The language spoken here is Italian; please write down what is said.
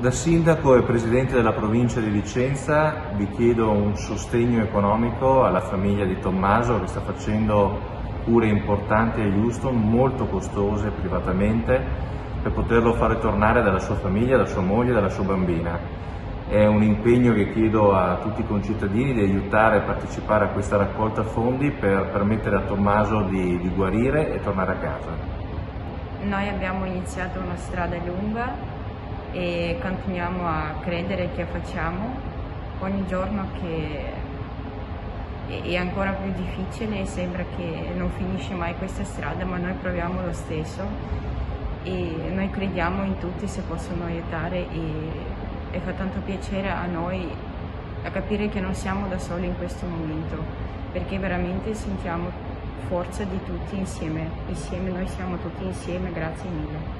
Da sindaco e presidente della provincia di Vicenza vi chiedo un sostegno economico alla famiglia di Tommaso che sta facendo cure importanti a Houston, molto costose privatamente, per poterlo fare tornare dalla sua famiglia, dalla sua moglie dalla sua bambina. È un impegno che chiedo a tutti i concittadini di aiutare e partecipare a questa raccolta fondi per permettere a Tommaso di, di guarire e tornare a casa. Noi abbiamo iniziato una strada lunga e continuiamo a credere che facciamo ogni giorno che è ancora più difficile e sembra che non finisce mai questa strada, ma noi proviamo lo stesso e noi crediamo in tutti se possono aiutare e, e fa tanto piacere a noi a capire che non siamo da soli in questo momento, perché veramente sentiamo forza di tutti insieme, insieme noi siamo tutti insieme, grazie mille.